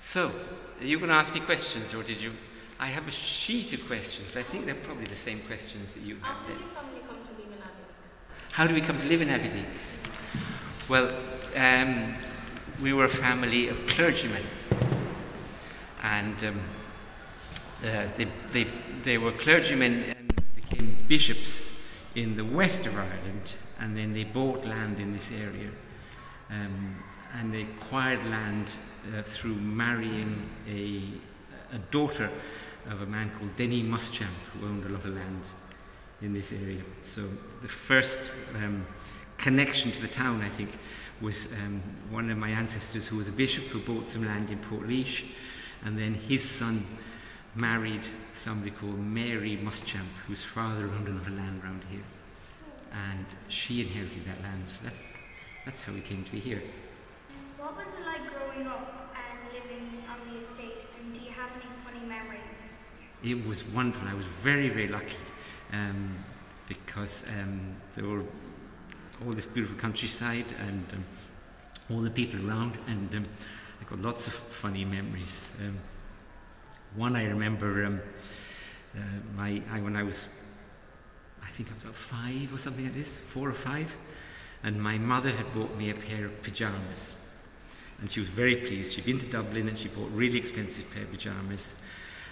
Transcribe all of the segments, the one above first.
So, are you going to ask me questions, or did you? I have a sheet of questions, but I think they're probably the same questions that you have How did your family come to live in Abbeyleix? How do we come to live in Abbeyleix? Well, um, we were a family of clergymen, and um, uh, they, they, they were clergymen and became bishops in the west of Ireland, and then they bought land in this area, um, and they acquired land uh, through marrying a, a daughter of a man called Denny Muschamp, who owned a lot of land in this area. So the first um, connection to the town, I think, was um, one of my ancestors who was a bishop who bought some land in Portlaoise, and then his son married somebody called Mary Muschamp, whose father owned another land round here, and she inherited that land. So that's that's how we came to be here. What was it like growing up and living on the estate? And do you have any funny memories? It was wonderful. I was very, very lucky um, because um, there were all this beautiful countryside and um, all the people around, and um, I got lots of funny memories. Um, one I remember, um, uh, my I, when I was, I think I was about five or something like this, four or five, and my mother had bought me a pair of pajamas, and she was very pleased. She'd been to Dublin and she bought really expensive pair of pajamas.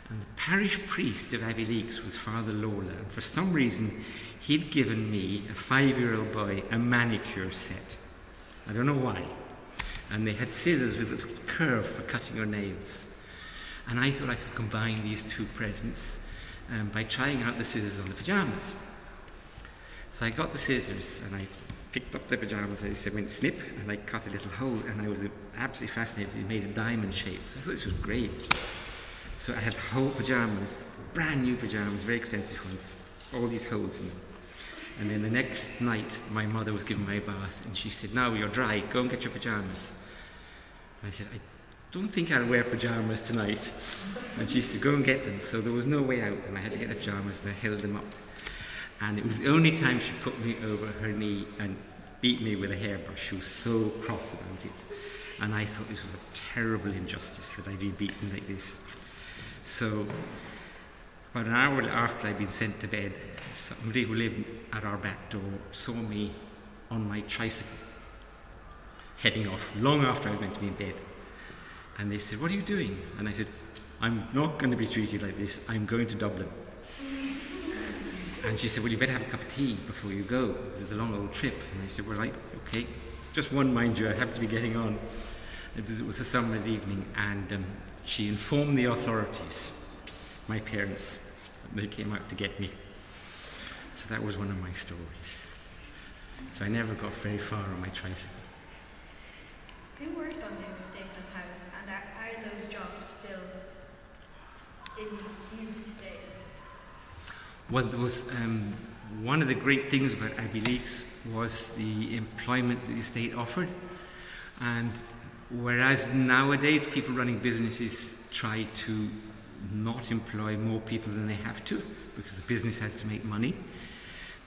And the parish priest of Abbeyleix was Father Lawler. and for some reason he'd given me, a five year old boy, a manicure set. I don't know why. And they had scissors with a curve for cutting your nails. And I thought I could combine these two presents um, by trying out the scissors on the pajamas. So I got the scissors and I picked up the pajamas, and I said, went snip, and I cut a little hole, and I was absolutely fascinated. It made a diamond shape. So I thought this was great. So I had whole pajamas, brand new pajamas, very expensive ones, all these holes in them. And then the next night, my mother was giving a bath, and she said, Now you're dry, go and get your pajamas. And I said, I don't think I'll wear pajamas tonight. And she said, Go and get them. So there was no way out, and I had to get the pajamas, and I held them up. And it was the only time she put me over her knee and beat me with a hairbrush. She was so cross about it. And I thought this was a terrible injustice that I'd be beaten like this. So, about an hour after I'd been sent to bed, somebody who lived at our back door saw me on my tricycle heading off, long after I was meant to be in bed. And they said, What are you doing? And I said, I'm not going to be treated like this, I'm going to Dublin. And she said, Well, you better have a cup of tea before you go. There's a long old trip. And I said, Well, right, okay. Just one, mind you, I have to be getting on. It was, it was a summer's evening, and um, she informed the authorities, my parents, they came out to get me. So that was one of my stories. So I never got very far on my tricycle. Who worked on the estate house, and are, are those jobs still in use today? Well, was um, one of the great things about Leix was the employment that the estate offered, and whereas nowadays people running businesses try to not employ more people than they have to because the business has to make money.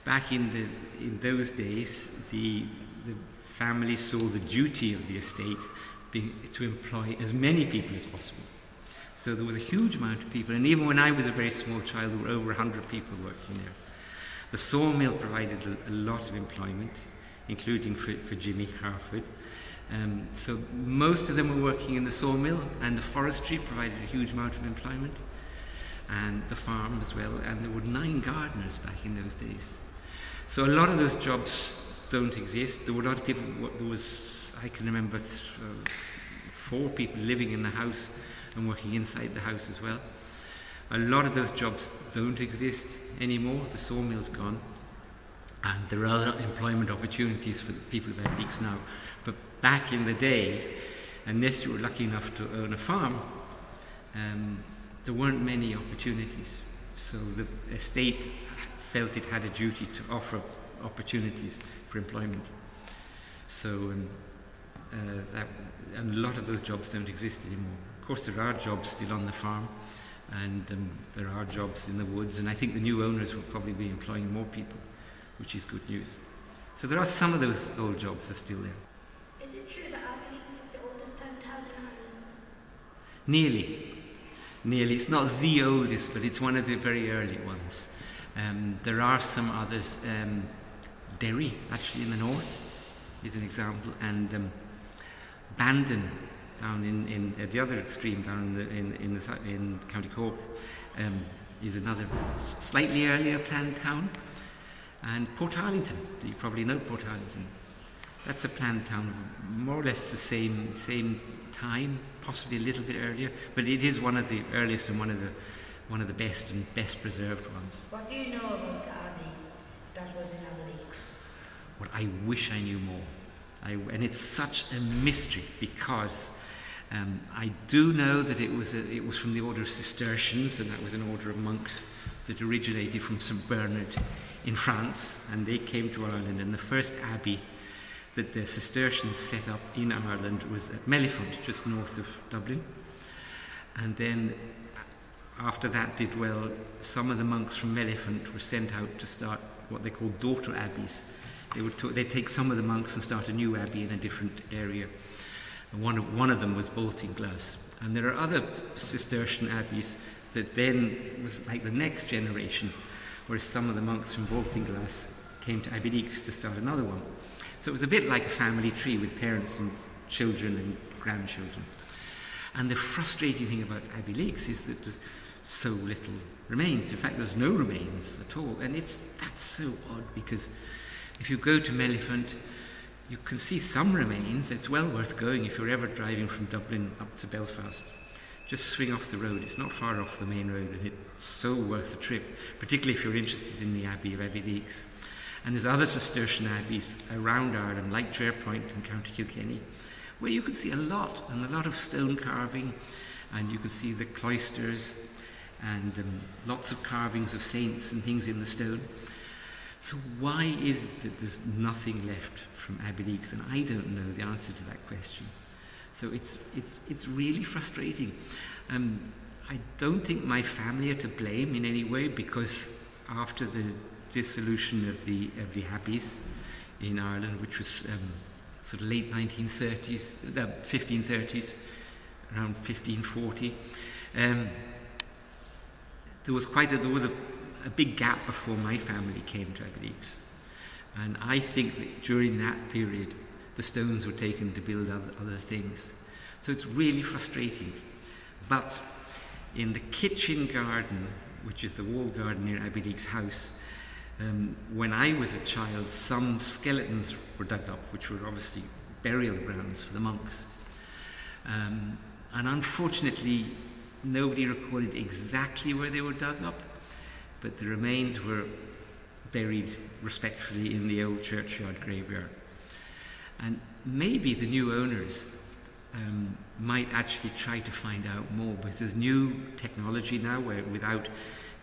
Back in the in those days, the the family saw the duty of the estate being to employ as many people as possible. So there was a huge amount of people, and even when I was a very small child, there were over 100 people working there. The sawmill provided a, a lot of employment, including for, for Jimmy Harford. Um, so most of them were working in the sawmill, and the forestry provided a huge amount of employment, and the farm as well. And there were nine gardeners back in those days. So a lot of those jobs don't exist. There were a lot of people. There was I can remember uh, four people living in the house and working inside the house as well. A lot of those jobs don't exist anymore. The sawmill's gone, and there are other employment opportunities for the people of Leix now. But back in the day, unless you were lucky enough to own a farm, um, there weren't many opportunities. So the estate felt it had a duty to offer opportunities for employment. So um, uh, that, and a lot of those jobs don't exist anymore. Of course, there are jobs still on the farm, and um, there are jobs in the woods, and I think the new owners will probably be employing more people, which is good news. So there are some of those old jobs are still there. Is it true that Abbeyleix is the oldest town in Ireland? Nearly. Nearly. It's not the oldest, but it's one of the very early ones. Um, there are some others. Um, Derry, actually, in the north, is an example, and um, Bandon, down in, in at the other extreme, down in, the, in, in, the, in County Cork, um, is another slightly earlier planned town. And Portarlington, you probably know Portarlington. That's a planned town, more or less the same, same time, possibly a little bit earlier, but it is one of the earliest and one of the, one of the best and best preserved ones. What do you know about the abbey that was in Abbeyleix? Well, I wish I knew more. I, and it's such a mystery because um, I do know that it was, a, it was from the order of Cistercians, and that was an order of monks that originated from St. Bernard in France, and they came to Ireland, and the first abbey that the Cistercians set up in Ireland was at Mellifont, just north of Dublin. And then after that did well, some of the monks from Mellifont were sent out to start what they called daughter abbeys. They would they'd take some of the monks and start a new abbey in a different area. One of, one of them was Baltinglass. And there are other Cistercian abbeys that then was like the next generation, where some of the monks from Baltinglass came to Abbeyleix to start another one. So it was a bit like a family tree with parents and children and grandchildren. And the frustrating thing about Abbeyleix is that there's so little remains. In fact, there's no remains at all. And it's, that's so odd because if you go to Mellifont, you can see some remains. It's well worth going if you're ever driving from Dublin up to Belfast. Just swing off the road. It's not far off the main road and it's so worth a trip, particularly if you're interested in the Abbey of Abbey Abbeyleix. And there's other Cistercian abbeys around Ireland, like Jerpoint in County Kilkenny, where you can see a lot, and a lot of stone carving, and you can see the cloisters, and um, lots of carvings of saints and things in the stone. So why is it that there's nothing left from Abbeyleix? And I don't know the answer to that question. So it's, it's, it's really frustrating. Um, I don't think my family are to blame in any way because after the dissolution of the, of the Abbeys in Ireland, which was um, sort of late 1930s, the 1530s, around 1540. Um, there was quite a, there was a, a, big gap before my family came to Abbeyleix. And I think that during that period, the stones were taken to build other, other things. So it's really frustrating. But in the kitchen garden, which is the wall garden near Abbeyleix house, um, when I was a child, some skeletons were dug up, which were obviously burial grounds for the monks. Um, and unfortunately, nobody recorded exactly where they were dug up, but the remains were buried respectfully in the old churchyard graveyard. And maybe the new owners um, might actually try to find out more because there's new technology now where without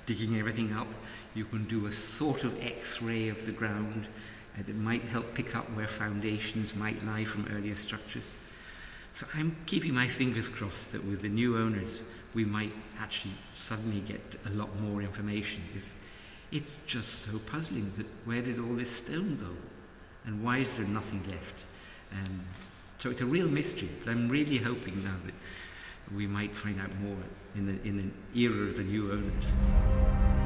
digging everything up, you can do a sort of x-ray of the ground uh, that might help pick up where foundations might lie from earlier structures. So I'm keeping my fingers crossed that with the new owners, we might actually suddenly get a lot more information because it's just so puzzling that where did all this stone go? And why is there nothing left? Um, so it's a real mystery, but I'm really hoping now that we might find out more in the, in the era of the new owners.